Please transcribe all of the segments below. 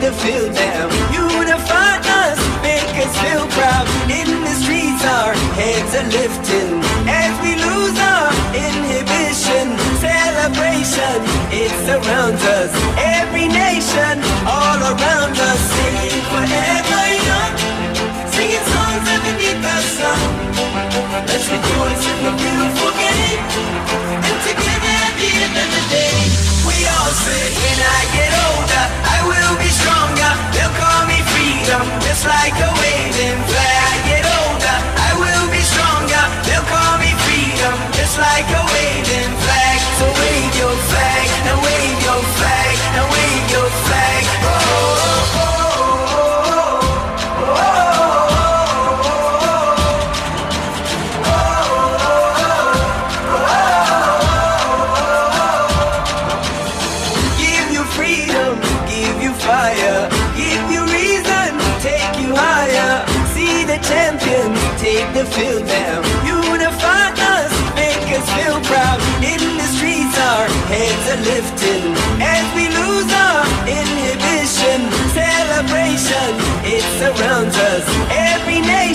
the field now. Unify us, make us feel proud. In the streets, our heads are lifting as we lose our inhibition. Celebration, it surrounds us. Every nation, all around us, singing forever young, singing songs underneath the sun. Let's rejoice in the beautiful game, and together when I get older, I will be stronger. They'll call me freedom, just like a waving flag. I get older, I will be stronger. They'll call me freedom, just like a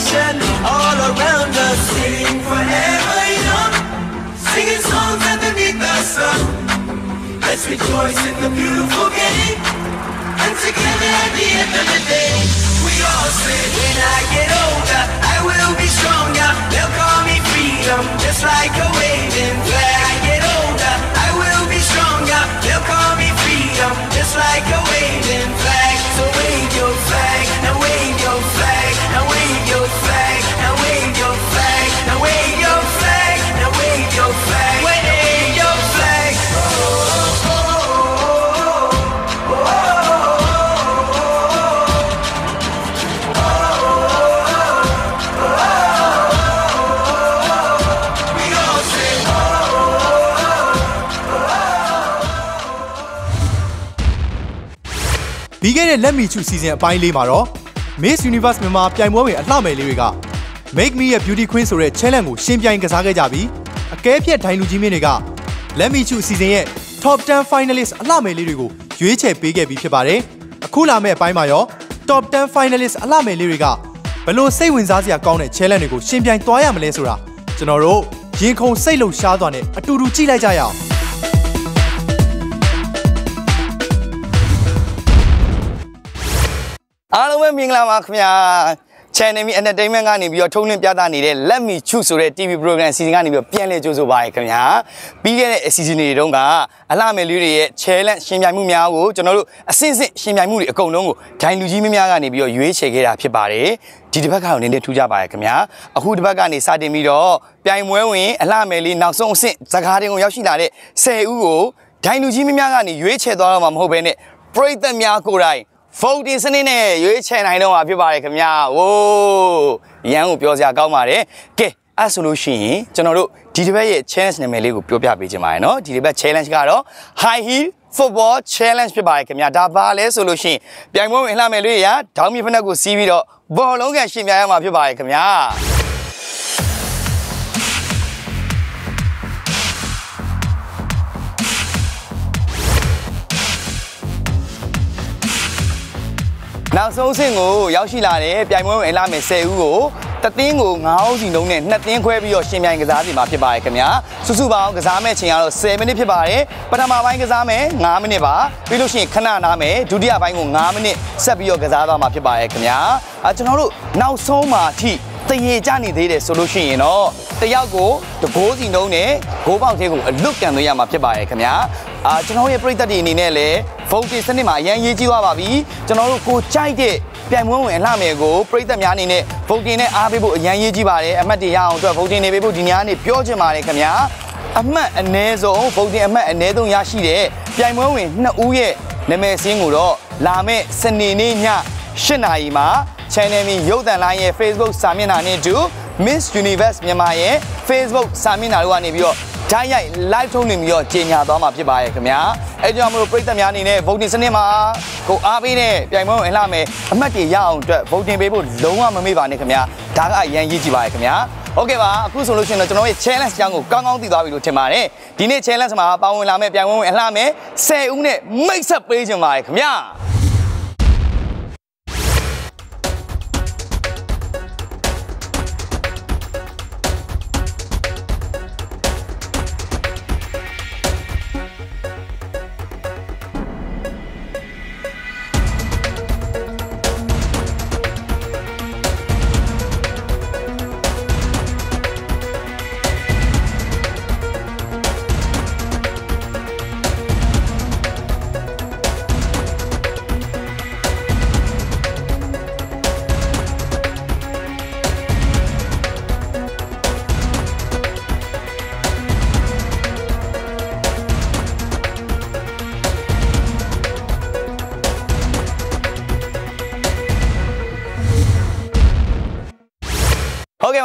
nation, all around us, singing forever young, singing songs underneath the sun. Let's rejoice in the beautiful game. And together at the end of the day, we all say, when I get older, I will be stronger. They'll call me freedom, just like a waving ပြီးခဲ့တဲ့လက်မီချူစီစဉ်အပိုင်းလေးမှာတော့ Miss Universe မြန်မာပြိုင်ပွဲဝင်အလှမယ်လေးတွေက Make Me a Beauty Queen ဆိုတဲ့ challenge ကိုရှင်ပြိုင်ကစားခဲ့ကြပြီးအကဲဖြတ်ဒိုင်လူကြီးမင်းတွေကလက်မီချူစီစဉ်ရဲ့ Top 10 Finalist အလှမယ်လေးတွေကိုရွေးချယ်ပေးခဲ့ပြီးဖြစ်ပါတယ်။အခုလာမယ့်အပိုင်းမှာရော Top 10 Finalist အလှမယ်လေးတွေကဘလို့စိတ်ဝင်စားစရာကောင်းတဲ့ challenge တွေကိုရှင်ပြိုင်သွားရမလဲဆိုတာကျွန်တော်တို့ရင်ခုန်စိတ်လှုပ်ရှားသွားနဲ့အတူတူကြည့်လိုက်ကြရအောင် အားလုံးပဲမင်္ဂလာပါခင်ဗျာ Channel Me Entertainment ကနေပြီးတော့ထုံးလင်းပြသနေတဲ့ Let Me Choose ဆိုတဲ့ TV program အစီအစဉ်ကနေပြီးတော့ပြန်လည်ကြိုးဆိုပါရခင်ဗျာပြီးခဲ့တဲ့အစီအစဉ်တွေတုန်းကအလှမယ်လေးတွေရဲ့ challenge ရှင်ပြိုင်မှုများကိုကျွန်တော်တို့အစစ်စစ်ရှင်ပြိုင်မှုတွေအကုန်လုံးကိုဒိုင်လူကြီးမများကနေပြီးတော့ရွေးချယ်ခဲ့တာဖြစ်ပါတယ်ဒီတစ်ပတ်ကတော့နည်းနည်းထူးကြပါရခင်ဗျာအခုတစ်ပတ်ကနေစတင်ပြီးတော့ပြိုင်ပွဲဝင်အလှမယ်လေးနောက်ဆုံးအဆင့်ဇကားတင်ကိုရောက်ရှိလာတဲ့10ဦးကိုဒိုင်လူကြီးမများကနေရွေးချယ်သွားတော့မှာမဟုတ်ဘဲနဲ့ပရိသတ်များကိုယ်တိုင် voting စနစ်နဲ့ရွေးချယ်နိုင်တော့မှာဖြစ်ပါတယ်ခင်ဗျာ။ဝိုးရန်ကိုပြောစရာကောင်းပါတယ်။ကဲအဲ့ဆိုလို့ရှိရင်ကျွန်တော်တို့ဒီတစ်ပတ်ရဲ့ challenge နာမည်လေးကိုပြောပြပေးချင်ပါတယ်နော်။ဒီတစ်ပတ် challenge ကတော့ high heel football challenge ဖြစ်ပါတယ်ခင်ဗျာ။ဒါပါလဲဆိုလို့ရှိရင်ပြိုင်ပွဲဝင်လှမယ်လေးရဒေါင်းမြေဖက်နှက်ကိုစီးပြီးတော့ဘောလုံးကန်ရှင်ပြိုင်ရမှာဖြစ်ပါတယ်ခင်ဗျာ။ နောက်ဆုံးအဆင့်ကိုရောက်ရှိလာတဲ့ပြိုင်ပွဲဝင်အလားမယ်10ဦးကိုတသင်းကို9ဦးစီနှုံးနဲ့2သင်းခွဲပြီးတော့ရှင်ပြိုင်ကစားစီမှာဖြစ်ပါတယ်ခင်ဗျာစုစုပေါင်းကစားမဲ့ချိန်ကတော့10မိနစ်ဖြစ်ပါတယ်ပထမပိုင်းကစားမဲ့9မိနစ်ပါပြီးလို့ရှိရင်ခဏနားမယ်ဒုတိယပိုင်းကို9မိနစ်ဆက်ပြီးတော့ကစားသွားမှာဖြစ်ပါတယ်ခင်ဗျာအဲကျွန်တော်တို့နောက်ဆုံးမှာအထိ တရေကြနေသေးတယ်ဆိုလို့ရှိရင်တော့တယောက်ကိုတဘိုးစီနှုံးနဲ့ဂိုးပေါက်သေးကိုအလွတ်ကန်သွင်းရမှာဖြစ်ပါတယ်ခင်ဗျာအာကျွန်တော်ရဲ့ပြည်သက်တွေအနေနဲ့လည်း voting စနစ်မှာအရင်ရေးကြီးသွားပါပြီကျွန်တော်တို့ကိုကြိုက်တဲ့ပြိုင်ပွဲဝင်အလှမယ်ကိုပြည်သက်များအနေနဲ့ voting နဲ့အားပေးဖို့အရင်ရေးကြီးပါတယ်အမှတ်တွေရအောင်အတွက် voting တွေပေးဖို့ဒီညနေပြောချင်ပါတယ်ခင်ဗျာအမှတ်အနည်းဆုံး voting အမှတ်အနည်းဆုံးရရှိတဲ့ပြိုင်ပွဲဝင်2ဦးရဲ့နာမည်စင်းကိုတော့လာမယ့်စနေနေ့ည8နာရီမှာ channel မီရုပ်သံလိုင်းရဲ့ Facebook စာမျက်နှာနဲ့အတူ Miss Universe မြန်မာရဲ့ Facebook စာမျက်နှာတို့ကနေပြီးတော့ဓာတ်ရိုက် live ထုတ်နေပြီးတော့ကြေညာသွားမှာဖြစ်ပါရဲ့ခင်ဗျာအဲကြောင့်မလို့ပြည်သက်များအနေနဲ့ voting စနစ်မှာကိုအားပေးတဲ့ပြိုင်ပွဲဝင်လှမယ်အမှတ်တွေရအောင်အတွက် voting ပေးဖို့လုံးဝမမေ့ပါနဲ့ခင်ဗျာဒါကအရန်ရည်ကြည့်ပါရဲ့ခင်ဗျာဟုတ်ကဲ့ပါအခုဆိုလို့ရှိရင်တော့ကျွန်တော်ရဲ့ challenge အကြောင်းကိုကောင်းကောင်းသိသွားပြီလို့ထင်ပါတယ်ဒီနေ့ challenge မှာပါဝင်လာမယ့်ပြိုင်ပွဲဝင်အလှမဲ့10ဦးနဲ့မိတ်ဆက်ပေးကြပါရခင်ဗျာ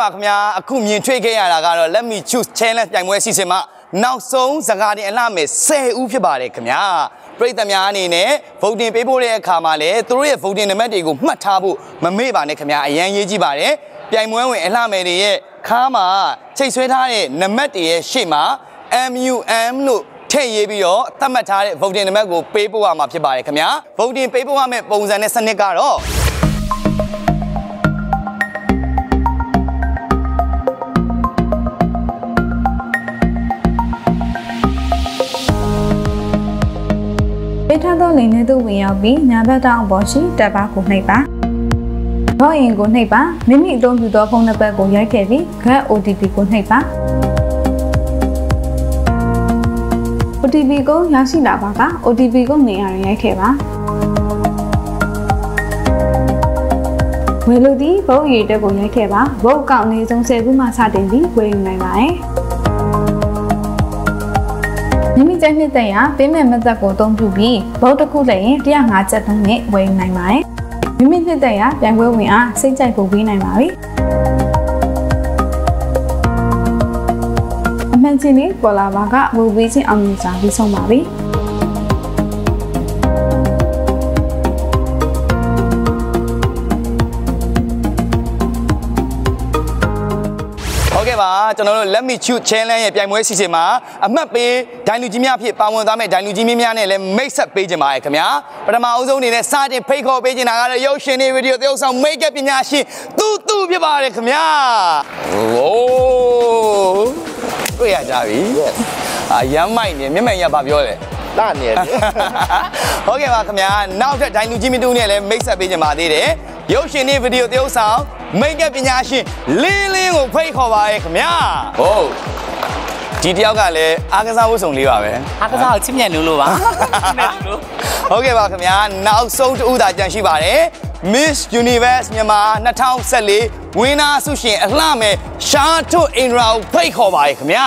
ပါခင်ဗျာအခုမြင်တွေ့ခဲ့ရတာကတော့ Let me choose challenge ပြိုင်ပွဲအစီအစဉ်မှာနောက်ဆုံးစကားတင်အလှမဲ့10ဦးဖြစ်ပါတယ်ခင်ဗျာပရိသတ်များအနေနဲ့ voting ပေးဖို့တဲ့အခါမှာလည်းသူတို့ရဲ့ voting နံပါတ်တွေကိုမှတ်ထားဖို့မမေ့ပါနဲ့ခင်ဗျာအရန်ရေးကြည့်ပါတယ်ပြိုင်ပွဲဝင်အလှမဲ့တွေရဲ့ခါမှာချိတ်ဆွဲထားတဲ့နံပါတ်တွေရဲ့ရှေ့မှာ MUM လို့ထည့်ရေးပြီးတော့သတ်မှတ်ထားတဲ့ voting နံပါတ်ကိုပေးပို့ရမှာဖြစ်ပါတယ်ခင်ဗျာ voting ပေးပို့ရမယ့်ပုံစံနဲ့စနစ်ကတော့ ပေးထားသောလိန်ထဲသို့ဝင်ရောက်ပြီးညာဘက်တောင်အပေါ်ရှိတပ်ပါကိုနှိပ်ပါ။ဘောရင်ကိုနှိပ်ပါမိမိအသုံးပြုသောဖုန်းနံပါတ်ကိုရိုက်ခဲ့ပြီး GAT OTP ကိုနှိပ်ပါ။ OTP ကိုရရှိလာပါက OTP ကိုနေရာတွင်ရိုက်ခဲ့ပါ။ဝယ်လို့ဒီဘုတ်ရည်တက်ကိုရိုက်ခဲ့ပါဘုတ်အကောင့်အနည်းဆုံး10ခုမှစတင်ပြီးဝယ်ယူနိုင်ပါတယ်။ မိမိကြိုက်နှစ်သက်ရာပေးမဲ့မသက်ကိုအသုံးပြုပြီးဘုတ်တစ်ခုလည်းရင်105ကျပ်သုံးနဲ့ဝယ်ယူနိုင်ပါတယ်။မိမိနှစ်သက်ရာပြိုင်ပွဲဝင်အားစိတ်ကြိုက်ဖို့ပြီးနိုင်ပါပြီ။အမှန်ချင်းလေးပေါ်လာပါကဝယ်ပြီးချင်းအောင်မြင်စွာပြီးဆုံးပါပြီ။ ပါကျွန်တော်တို့ Let me choose challenge ရဲ့ပြိုင်ပွဲစီစဉ်မှာအမှတ်ပေးဒိုင်လူကြီးများဖြစ်ပါဝင်သွားမယ့်ဒိုင်လူကြီးများနဲ့လည်းမိတ်ဆက်ပေးကြပါရခင်ဗျာပထမအဦးဆုံးအနေနဲ့စတင်ဖိတ်ခေါ်ပေးချင်တာကတော့ရုပ်ရှင်တွေဗီဒီယိုသရုပ်ဆောင် make up ပညာရှင်သူသူဖြစ်ပါတယ်ခင်ဗျာโอ้တွေ့ရကြပြီအာရမ်းမိုက်နေမျက်မှန်ရပါပြောတယ်လာနေတယ်ဟုတ်ကဲ့ပါခင်ဗျာနောက်ထပ်ဒိုင်လူကြီးမတူနဲ့လည်းမိတ်ဆက်ပေးကြပါသေးတယ် ရုပ်ရှင်နဲ့ဗီဒီယိုသရုပ်ဆောင်မိတ်ကပ်ပညာရှင်လင်းလင်းကိုဖိတ်ခေါ်ပါရခင်ဗျာဟုတ်ဒီတယောက်ကလည်းအားကစားဝတ်စုံလေးပါပဲအားကစားကိုချစ်မြတ်လို့လို့ပါနဲ့လို့ဟုတ်ကဲ့ပါခင်ဗျာနောက်ဆုံးတစ်ဦးသာကြံရှိပါတယ် Miss Universe မြန်မာ2014ဝင်းနာဆုရှင်အလှမဲ့ရှာထွတ်အင်ရာကိုဖိတ်ခေါ်ပါရခင်ဗျာ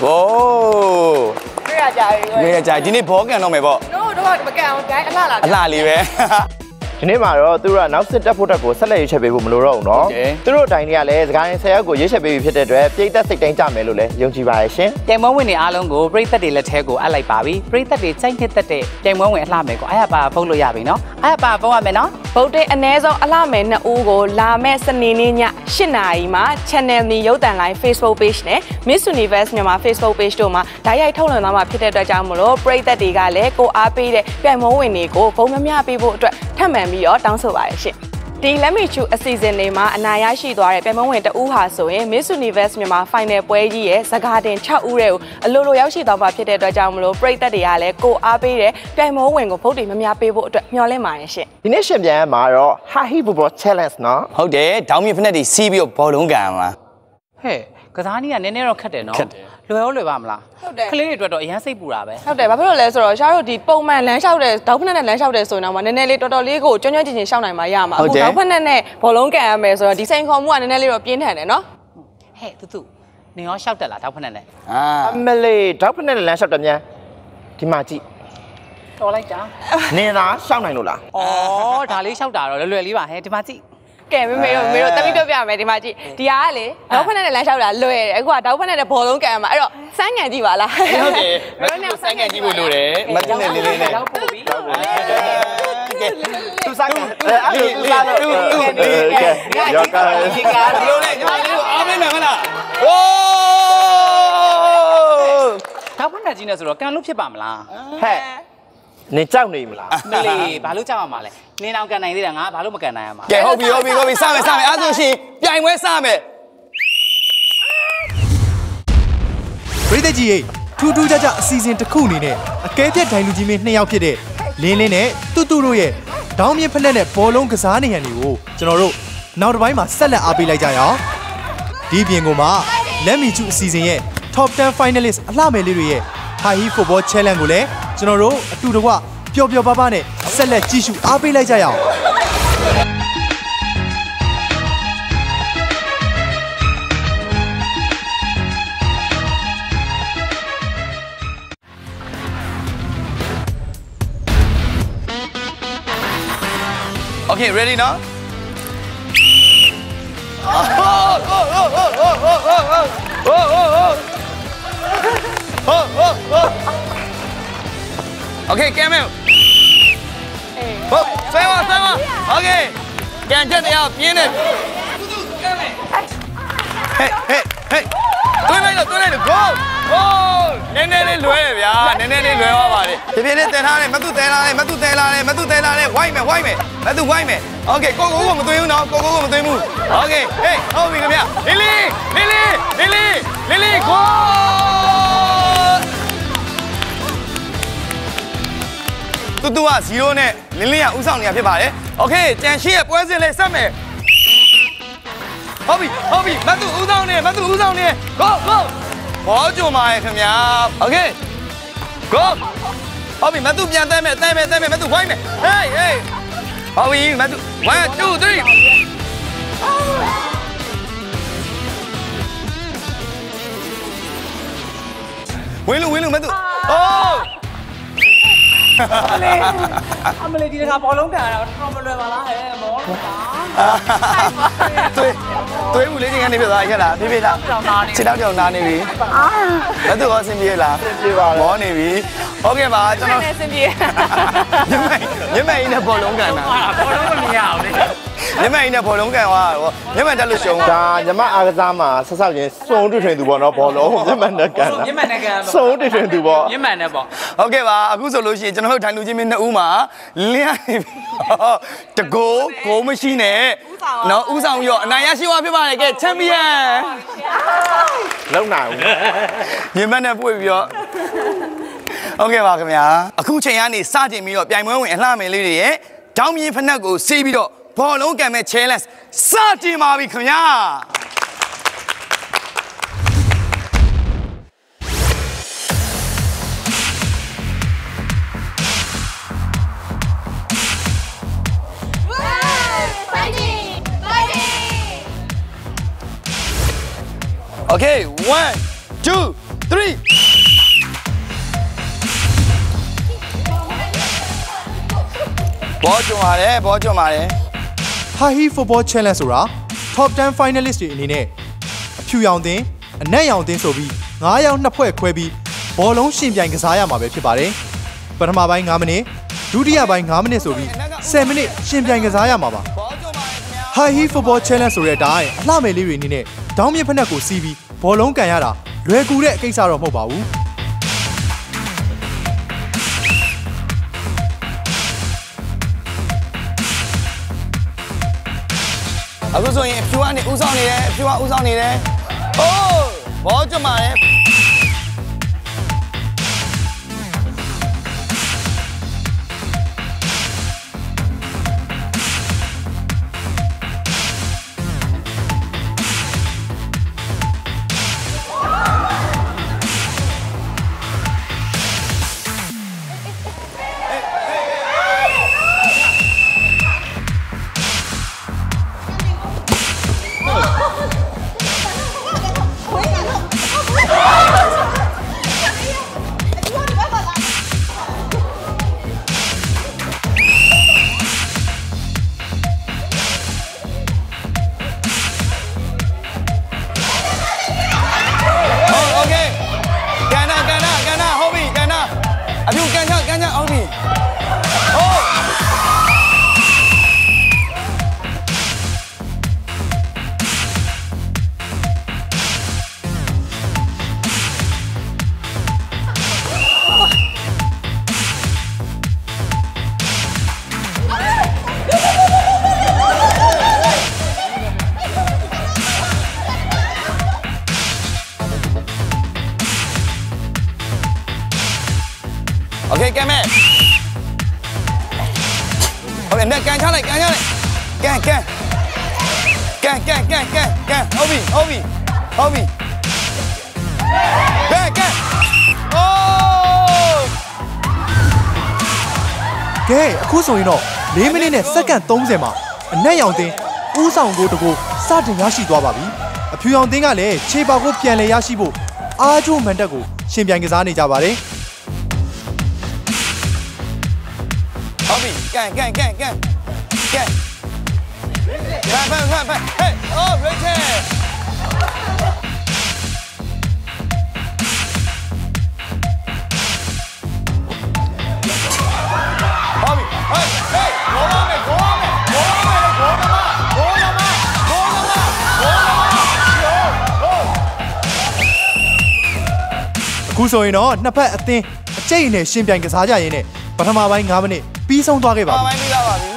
ဟိုးတွေ့ရကြပြီနေရကြဒီနေ့ဘောကန်တော့မယ်ပေါ့တို့တော့မကန်အောင်ဂိုင်းအလှလာအလှလေးပဲ ဒီနေ့မှာတော့သူတို့ကနောက်စစ်တက်ဖို့တက်ကိုဆက်လက်ရွေးချယ်ပေးဖို့မလိုတော့ဘူးเนาะ ဟုတ်တယ် သူတို့အတိုင်းတွေကလည်းစကိုင်းဆယ်ယောက်ကိုရွေးချယ်ပေးပြီဖြစ်တဲ့အတွက်ပြည်သက်စိတ်တိုင်းကြမယ်လို့လည်းယုံကြည်ပါရဲ့ရှင် ပြိုင်ပွဲဝင်တွေအားလုံးကိုပရိသတ်တွေလက်ထဲကိုအပ်လိုက်ပါပြီပရိသတ်တွေစိုက်နှစ်သက်တဲ့ပြိုင်ပွဲဝင်အလှမယ်ကိုအားရပါဖုတ်လို့ရပြီနော်အားရပါဖုတ်ရမယ်နော် ဗုဒ္ဓအ ਨੇ ဆုံးအလှမယ်နှစ်ဦးကိုလာမဲ့စနေနေ့ည8နာရီမှာ Channel မီရုပ်တံလိုင်း Facebook Page နဲ့ Miss Universe မြန်မာ Facebook Page တို့မှာဓာတ်ရိုက်ထုတ်လွှင့်သွားမှာဖြစ်တဲ့အတွက်ကြောင့်မလို့ပရိသတ်တွေကလည်းကိုအားပေးတဲ့ပြိုင်ပွဲဝင်တွေကိုဘုံမမျှပေးဖို့အတွက်ထပ်မံ ပြီးတော့တောင်းဆိုပါတယ်ရှင်ဒီလက်မီချူအစီအစဉ်တွေမှာအနာရရှိသွားတဲ့ပြိုင်ပွဲဝင်တဦးဟာဆိုရင် Miss Universe မြန်မာ Final ပွဲကြီးရဲ့စကားတင်6ဦးတွေကိုအလိုလိုရောက်ရှိသွားမှာဖြစ်တဲ့အတွက်ကြောင့်မလို့ပရိသတ်တွေကလည်းကိုအားပေးတဲ့ပြိုင်ပွဲဝင်ကိုဗုဒ္ဓမများပေးဖို့အတွက်မျှော်လင့်ပါတယ်ရှင်။ဒီနေ့ရှင်ပြန်မှာတော့ Hahi Bobo Challenge နော်။ဟုတ်တယ်။ဒေါင်းမြဖက်တွေစီးပြီးတော့ဘောလုံးကန်မှာ။ဟဲ့ကစားနည်းကနည်းနည်းတော့ခက်တယ်နော်။ လွယ်ရောလွယ်ပါမလားဟုတ်တယ်ကလေးတွေအတွက်တော့အရန်စိတ်ပူတာပဲဟုတ်တယ်ဘာဖြစ်လို့လဲဆိုတော့ရှားတို့ဒီပုံမှန်လမ်းလျှောက်တဲ့ဒေါက်ဖက်နဲ့လမ်းလျှောက်တဲ့ဆိုရင်တော့နည်းနည်းလေးတော်တော်လေးကိုကျွမ်းကျွမ်းကျင်ကျင်ရှောက်နိုင်မှာရမှာဟုတ်တယ်ဒေါက်ဖက်နဲ့နဲ့ဘောလုံးကန်ရမယ်ဆိုတော့ဒီစိန်ခေါ်မှုကနည်းနည်းလေးတော့ပြင်းထန်တယ်နော်ဟဲ့တူတူနေရောရှောက်တက်လားတောက်ဖက်နဲ့နဲ့အာအမလေးဒေါက်ဖက်နဲ့လမ်းလျှောက်တယ်မြန်ဒီမှာကြည့်တော်လိုက်တာနင်သာရှောက်နိုင်လို့လားဩဒါလေးရှောက်တာတော့လွယ်လွယ်လေးပါဟဲ့ဒီမှာကြည့် ကဲမေမေတို့မေတို့တမိပြောပြမယ်ဒီမှာကြည့်ဒီဟာကလေဒေါက်ဖက်နဲ့လမ်းလျှောက်တာလွယ်တယ်အခုကဒေါက်ဖက်နဲ့ဘောလုံးကန်ရမှာအဲ့တော့စမ်းငံကြည့်ပါလားဟုတ်တယ်မမေတို့တူနဲ့ဆိုင်ကန်ကြည့်ဖို့လိုတယ်မတူနဲ့လေးလေးနဲ့ရောက်ပို့ပြီသူစားကအဲ့လိုသူစားတော့သူသူကဲရောက်ကဒီကဒီလိုနဲ့ကျွန်တော်လေးကိုအားပေးမမယ်မလားโอ้ထောက်ဖက်နဲ့ကြီးနေဆိုတော့ကန်လို့ဖြစ်ပါမလားဟဲ့နင်ကြောက်နေမလားမလေးဘာလို့ကြောက်ရမှာလဲ နင်းအောင်ကန်နိုင်သေးတယ်ငါဘာလို့မကန်နိုင်ရမှာကဲဟုတ်ပြီဟုတ်ပြီဟုတ်ပြီစမယ်စမယ်အဲ့ဒါဆိုရှင်ပြိုင်ပွဲစမယ်ပရိသတ်ကြီးရေထူးထူးခြားခြားအစီအစဉ်တစ်ခုအနေနဲ့အကဲဖြတ်ဒိုင်လူကြီးမင်းနှစ်ယောက်ဖြစ်တဲ့လင်းလင်းနဲ့တူတူတို့ရဲ့ဒေါင်းမြင့်ဖက်နဲ့ဘောလုံးကစားနေဟန်တွေကိုကျွန်တော်တို့နောက်တစ်ပိုင်းမှာဆက်လက်အားပေးလိုက်ကြရအောင်ဒီပြင်ကမှလက်မီချူအစီအစဉ်ရဲ့ Top 10 Finalist အလှမယ်လေးတွေရဲ့ High Heel Football Challenge ကိုလည်းကျွန်တော်တို့အတူတကွပျော်ပျော်ပါးပါးနဲ့ ဆက်လက်ကြည့်ရှုအားပေးလိုက်ကြရအောင် โอเค ready နော်โอเคကဲမယ် ဟုတ်ဆွဲပါဆွဲပါโอเคကန်ချက်တရားပြင်းနေဟေးဟေးဟေးတွင်းလိုက်တော့တွင်းလိုက်တော့ go go နည်းနည်းလေးလွဲရဗျာနည်းနည်းလေးလွဲသွားပါလေဒီပြင်းလေးတင်ထားတယ်မတူတဲလာတယ်မတူတဲလာတယ်မတူတဲလာတယ်ဝိုင်းမယ်ဝိုင်းမယ်မတူဝိုင်းမယ်โอเคကိုကိုကိုမသွင်းဘူးနော်ကိုကိုကိုမသွင်းဘူးโอเคဟေးဟုတ်ပြီခင်ဗျလီလီလီလီလီလီလီ တူတူက0နဲ့လင်းလင်းကဥဆောင်နေတာဖြစ်ပါတယ်โอเคကြံရှိရဲ့ပွဲစဉ်လေးဆက်မယ်ဟုတ်ပြီဟုတ်ပြီမတ်သူဥဆောင်နေမတ်သူဥဆောင်နေ go go ဘောကြုံပါရဲ့ခင်ဗျာโอเค go ဟုတ်ပြီမတ်သူပြန်တဲမယ်တဲမယ်တဲမယ်မတ်သူဝိုင်းမယ် hey hey ဟုတ်ပြီမတ်သူ1 2 3ဝင်းလူဝင်းလူမတ်သူအိုး အမလေးဒီတစ်ခါဘောလုံးကန်ရတာတော်မလွယ်ပါလားဟဲ့မောလို့ပါသွေးသွေးဦးလေးချင်းကနေပြသွားခဲ့လားပြေးပြေးလားခြေတောက်ကြောင်နာနေပြီဘယ်သူရောအဆင်ပြေလားပြေးပါမောနေပြီဟုတ်ကဲ့ပါကျွန်တော်နဲ့အဆင်ပြေညမညမအင်းနဲ့ဘောလုံးကန်တာဘောလုံးမမြင်ရအောင်လေ ညမအင်းနဲ့ဘောလုံးကန်သွားတော့ညမတက်လို့ရှုံးဒါညီမအားကစားမှာဆက်ဆောက်ရင်စုံတွေ့ထွင်သူပေါ့နော်ဘောလုံးမျက်မှန်နဲ့ကန်တာမျက်မှန်နဲ့ကန်စုံတွေ့ထွင်သူပေါ့မျက်မှန်နဲ့ပေါ့ဟုတ်ကဲ့ပါအခုဆိုလို့ရှိရင်ကျွန်တော်တို့ထိုင်လူချင်းမင်းနှစ်ဦးမှာလင်းရနေပြီတကိုးကိုမရှိနဲ့နော်ဥဆောင်ရောအနိုင်ရရှိသွားဖြစ်ပါတယ်ကဲချန်ပီယံလုံနိုင်ဘူးညမနဲ့ပွေပြီးတော့ဟုတ်ကဲ့ပါခင်ဗျာအခုချိန်ကနေစတင်ပြီးတော့ပြိုင်ပွဲဝင်အလှမယ်လေးတွေရဲ့ဒေါင်းမြင်ဖက်နှက်ကိုစီးပြီးတော့ ဘောလုံးကန်မဲ့ challenge စတင်ပါပြီခင်ဗျာ Fighting! Fighting! Okay, one, two, three. ဘောကြုံပါတယ်ဘောကြုံပါတယ် High Heel Football Challenge ဆိုတာ Top 10 Finalist တွေအနေနဲ့အဖြူရောင်တင်အနက်ရောင်တင်ဆိုပြီး9ရောင်နှစ်ဖွဲ့ခွဲပြီးဘောလုံးရှင်ပြိုင်ကစားရမှာပဲဖြစ်ပါတယ်ပထမပိုင်း9မိနစ်ဒုတိယပိုင်း9မိနစ်ဆိုပြီး10မိနစ်ရှင်ပြိုင်ကစားရမှာပါဘောကြုံပါတယ်ခင်ဗျာ High Heel Football Challenge ဆိုတဲ့အတိုင်းအလှမယ်လေးတွေအနေနဲ့ဒေါင်းမြင့်ဖက်နှက်ကိုစီးပြီးဘောလုံးကန်ရတာလွယ်ကူတဲ့ကိစ္စတော့မဟုတ်ပါဘူး အခုဆိုရင်အဖြူကနေဥဆောင်နေတယ်အဖြူကဥဆောင်နေတယ်အိုးဘောကြုံပါတယ် ဆိုရင်တော့၄မိနစ်နဲ့စက္ကန့်30မှာအနက်ရောင်တင်းဦးဆောင်ကိုတကိုစတင်ရရှိသွားပါပြီအဖြူရောင်တင်းကလည်းခြေပေါက်ကိုပြန်လည်ရရှိဖို့အားကျိုးမန်တက်ကိုရှင်ပြိုင်ကစားနေကြပါတယ်ဟုတ်ပြီကန်ကန်ကန်ကန်ကန်ဖန်ဖန်ဖန်ဖန်ဟေးအော်ရိချယ် အခုဆိုရင်တော့နှစ်ဖက်အသင်းအကျိတ်နဲ့ရှင်ပြိုင်ကစားကြရင်းနဲ့ပထမပိုင်း9မိနစ်ပြီးဆုံးသွားခဲ့ပါပါပြီပိုင်းပြီးသားပါပြီ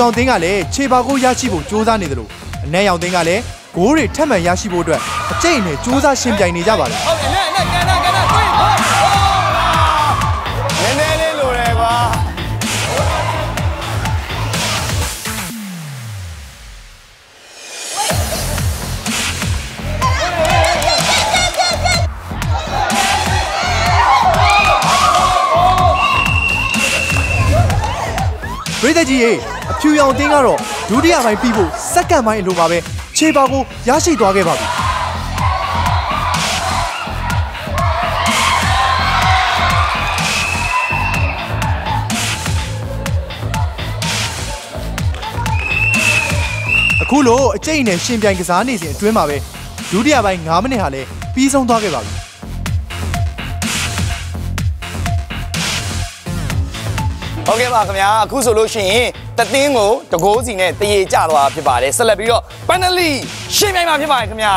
ဖြူအောင်တင်းကလည်းခြေပေါက်ကိုရရှိဖို့ကြိုးစားနေတယ်လို့အနက်ရောင်တင်းကလည်းဂိုးတွေထပ်မံရရှိဖို့အတွက်အကျိတ်နဲ့ကြိုးစားရှင်ပြိုင်နေကြပါတယ်ဟုတ်တယ်နဲ့နဲ့ကန်နာကန်နာတွေ့ဟုတ်နည်းနည်းလေးလိုတယ်ကွာပြည်သက်ကြီးရေအ ဖြူရောင်တင်းကတော့ဒုတိယပိုင်းပြီးဖို့စက္ကန့်ပိုင်းအလိုမှာပဲခြေပေါက်ကိုရရှိသွားခဲ့ပါပြီအခုလိုအကျိတ်နဲ့ရှင်ပြိုင်ကစားနေစဉ်အတွင်းမှာပဲဒုတိယပိုင်း9မိနစ်ဟာလည်းပြီးဆုံးသွားခဲ့ပါပြီဟုတ်ကဲ့ပါခင်ဗျာအခုဆိုလို့ရှိရင် တသင်းကိုတကိုးစီနဲ့တရေကျသွားဖြစ်ပါတယ်ဆက်လက်ပြီးတော့ပန်နလီရှင်းပြိုင်မှာဖြစ်ပါတယ်ခင်ဗျာ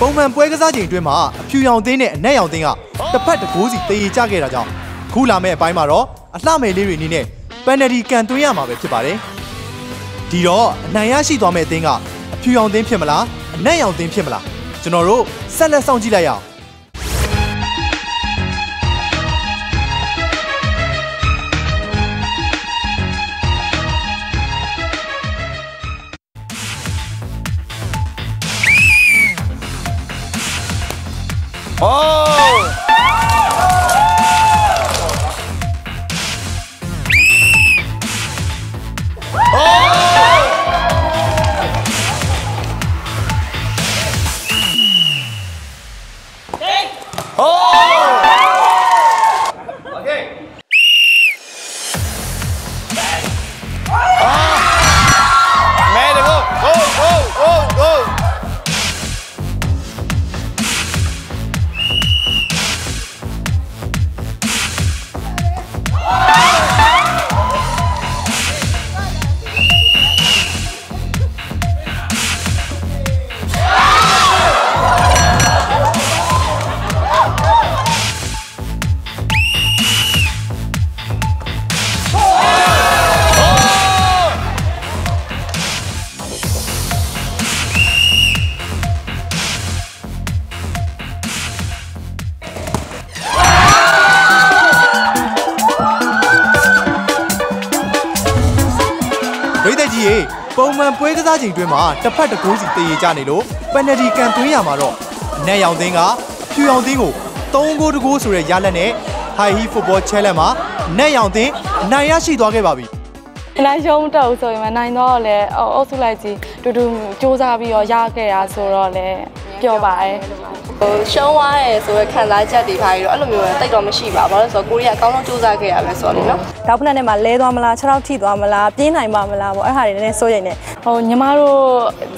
ပုံမှန်ပွဲကစားချိန်အတွင်းမှာအဖြူရောင်တင်းနဲ့အနက်ရောင်တင်းကတစ်ဖက်တစ်ကိုးစီတည်ကြခဲ့တာကြောင့်အခုလာမယ့်အပိုင်းမှာတော့အလှမယ်လေးတွေအနေနဲ့ပန်နယ်တီကန်သွင်းရမှာပဲဖြစ်ပါတယ်ဒီတော့အနိုင်ရရှိသွားမယ့်အသင်းကအဖြူရောင်တင်းဖြစ်မလားအနက်ရောင်တင်းဖြစ်မလားကျွန်တော်တို့ဆက်လက်စောင့်ကြည့်လိုက်ရအောင် ကြီးရေပုံမှန်ပွဲကစားချိန်တွင်းမှာတစ်ဖက်တစ်ကိုးစီတည်ရကြနေလို့ပယ်နတီကန်သွင်းရမှာတော့အနက်ရောင်သင်းကဖြူရောင်သင်းကို3ဂိုးတကိုးဆိုတဲ့ရလက်နဲ့ High Heat Football Challenge မှာနက်ရောင်သင်းအနိုင်ရရှိသွားခဲ့ပါပြီ။နိုင်ရှုံးတော့ဘူးဆိုရင်မနိုင်တော့လည်းအုပ်စုလိုက်ကြီးတူတူစူးစမ်းပြီးတော့ရခဲ့တာဆိုတော့လည်းပြောပါရဲ့ ဟိုရှုံးသွားတယ်ဆိုတော့ခံစားချက်တွေပါပြီးတော့အဲ့လိုမျိုးတိတ်တော့မရှိပါဘူး။ဘာလို့လဲဆိုတော့ကိုရီးယားအကောင်းဆုံးစူးစမ်းခဲ့ရပဲဆိုတော့လေနော်တောက်ဖက်နဲ့မှာလဲသွားမလား6ထောက်ထိသွားမလားပြင်းနိုင်ပါမလားပေါ့အဲ့ဟာတွေနည်းနည်းစိုးရိမ်နေ။ဟိုညီမတို့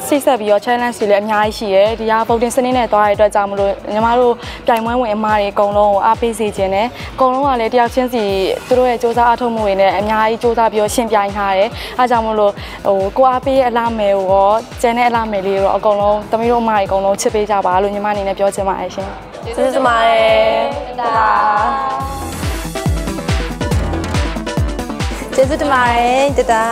စိတ်ဆက်ပြီးတော့ challenge တွေလည်းအများကြီးရှိရဲ။ဒီဟာ voting စနစ်နဲ့သွားရတဲ့အတွက်ကြောင့်မလို့ညီမတို့ပြိုင်ပွဲဝင်အမားတွေအကုန်လုံးကိုအားပေးစေခြင်းနဲ့အကုန်လုံးကလည်းတယောက်ချင်းစီသူတို့ရဲ့စူးစမ်းအားထုတ်မှုတွေနဲ့အများကြီးစူးစမ်းပြီးတော့ရှင်ပြိုင်ထားတယ်။အားကြောင့်မလို့ဟိုကိုအားပေးရဲ့အလားမယ်ကိုရောကျန်တဲ့အလားမယ်လေးကိုရောအကုန်လုံးသမီးတို့အမားတွေအကုန်လုံးချစ်ပေးကြပါလို့ညီမအနေနဲ့ပြောချင်ပါတယ်ရှင်။ ကျေးဇူးတင်ပါတယ်တာကျေးဇူးတင်ပါတယ်တတာ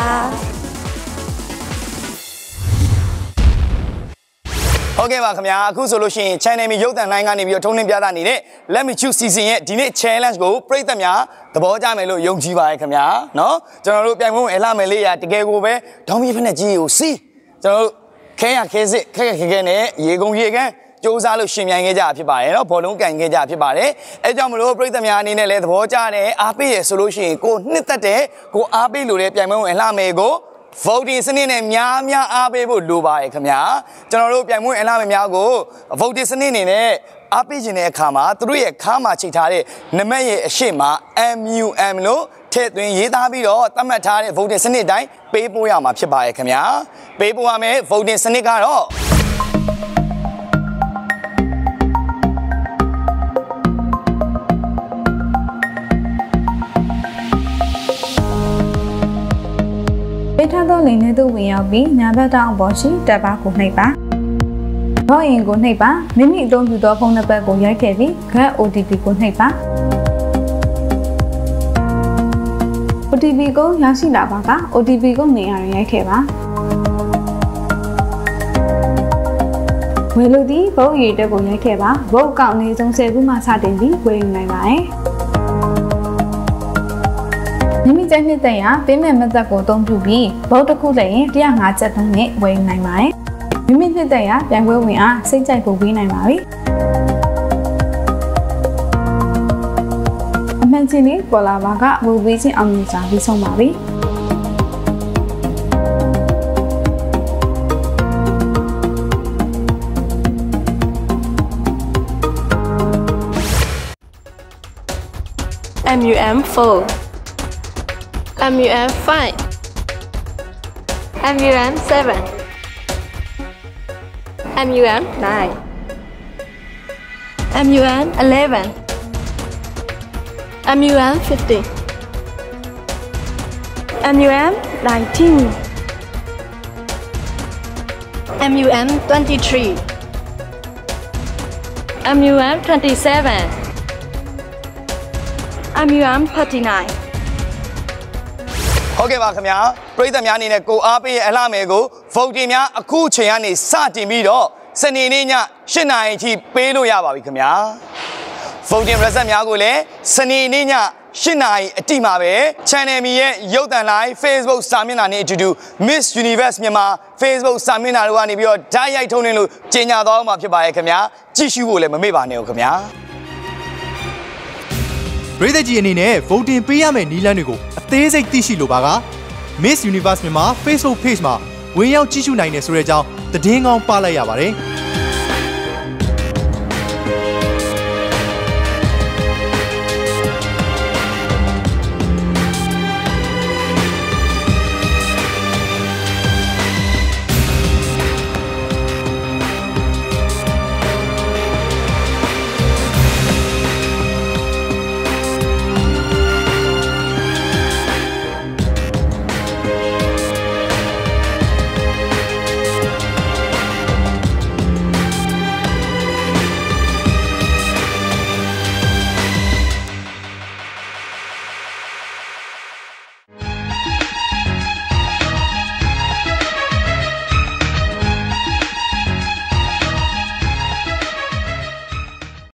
ဟုတ်ကဲ့ပါခင်ဗျာအခုဆိုလို့ရှိရင် channel မီရုပ်သံလိုင်းကနေပြီးတော့ထုံးလင်းပြသနေတဲ့ Let me choose season ရဲ့ဒီနေ့ challenge ကိုပရိသတ်များသဘောကျမယ်လို့ယုံကြည်ပါရခင်ဗျာเนาะကျွန်တော်တို့ပြိုင်ပွဲဝင်အလှမယ်လေးရာတကယ်ကိုပဲဒေါင်းမီဖက်နဲ့ကြီးကိုစီးကျွန်တော်တို့ခဲရခဲစစ်ခဲခဲခဲခဲနဲ့ရေကုန်ရေကန် စူးစမ်းလို့ရှင်မြိုင်ခဲ့ကြတာဖြစ်ပါတယ်เนาะဘောလုံးကန်ခဲ့ကြတာဖြစ်ပါတယ်အဲကြောင့်မလို့ပရိသတ်များအနေနဲ့လည်းသဘောကျတယ်အားပေးရဆိုလို့ရှိရင်ကိုနှစ်သက်တဲ့ကိုအားပေးလို့တဲ့ပြိုင်ပွဲဝင်အလှမယ်ကို voting စနစ်နဲ့များများအားပေးဖို့လိုပါတယ်ခင်ဗျာကျွန်တော်တို့ပြိုင်ပွဲအလားများကို voting စနစ်အနေနဲ့အားပေးခြင်းတဲ့အခါမှာသူတို့ရဲ့ခါမှာချိန်ထားတဲ့နမက်ရဲ့အရှိမ MUM လို့ထည့်သွင်းရေးသားပြီးတော့သတ်မှတ်ထားတဲ့ voting စနစ်တိုင်းပေးပို့ရမှာဖြစ်ပါတယ်ခင်ဗျာပေးပို့ရမယ် voting စနစ်ကတော့ ပေးထားသောလိန်ထဲသို့ဝင်ရောက်ပြီးညာဘက်တောင်အပေါ်ရှိတပ်ပါကိုနှိပ်ပါ။ဘောရင်ကိုနှိပ်ပါမိမိအသုံးပြုသောဖုန်းနံပါတ်ကိုရိုက်ခဲ့ပြီး GAT OTP ကိုနှိပ်ပါ။ OTP ကိုရရှိလာပါက OTP ကိုနေရာတွင်ရိုက်ခဲ့ပါ။ဝယ်လို့ဒီဘုတ်ရည်တက်ကိုရိုက်ခဲ့ပါဘုတ်အကောင့်အနည်းဆုံး10ခုမှစတင်ပြီးဝယ်ယူနိုင်ပါတယ်။ မိမိကျန်းနှစ်သက်ရာပေးမဲ့မသက်ကိုအသုံးပြုပြီးဘုတ်တစ်ခုလည်းရင်105ချက်သုံးနဲ့ဝယ်ယူနိုင်ပါတယ်။မိမိနှစ်သက်ရာပြန်ပွဲဝင်အားစိတ်ကြိုက်ဖို့ပေးနိုင်ပါပြီ။အမှန်ချင်းလေးပေါ်လာပါကဝယ်ပေးခြင်းအောင်မြင်စွာပြီးဆုံးပါပြီ။ MUM 4 MUM 5 MUM 7 MUM 9 MUM 11 MUM 15 MUM 19 MUM 23 MUM 27 MUM 39 ဟုတ်ကဲ့ပါခင်ဗျာပရိသတ်များအနေနဲ့ကိုအားပေးရဲ့အလှမယ်ကို voting များအခုချိန်ကနေစတင်ပြီးတော့စနေနေ့ည8နာရီအထိပေးလို့ရပါပြီခင်ဗျာ voting result များကိုလည်းစနေနေ့ည8နာရီအတိမှာပဲ channel မီရဲ့ရုပ်သံလိုင်း Facebook စာမျက်နှာနဲ့အတူတူ Miss Universe မြန်မာ Facebook စာမျက်နှာတို့ကနေပြီးတော့ဓာတ်ရိုက်ထုံးနေလို့ကြေညာသွားအောင်မှာဖြစ်ပါရဲ့ခင်ဗျာကြည့်ရှုဖို့လည်းမမေ့ပါနဲ့ဦးခင်ဗျာ ပြည်သက်ကြီးအနေနဲ့ voting ပေးရမယ့်နည်းလမ်းတွေကိုအသေးစိတ်သိရှိလိုပါက Miss Universe မြန်မာ Facebook Page မှာဝင်ရောက်ကြည့်ရှုနိုင်တယ်ဆိုတဲ့အကြောင်းသတင်းကောင်းပါလိုက်ရပါတယ်။